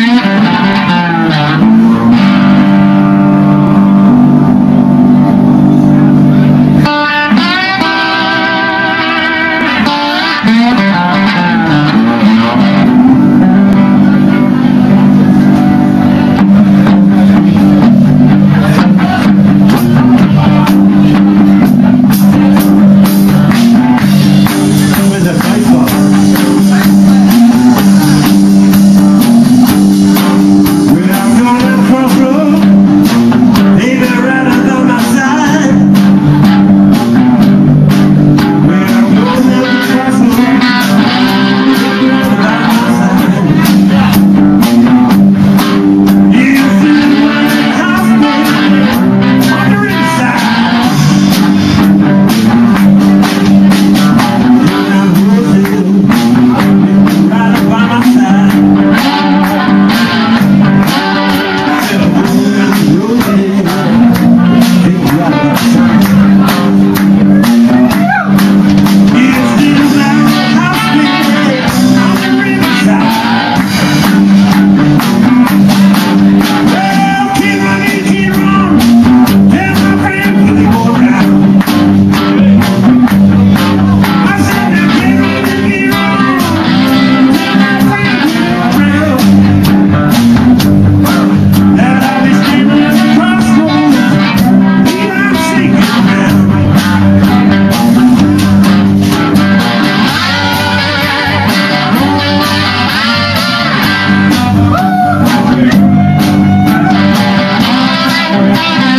You.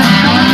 Yeah.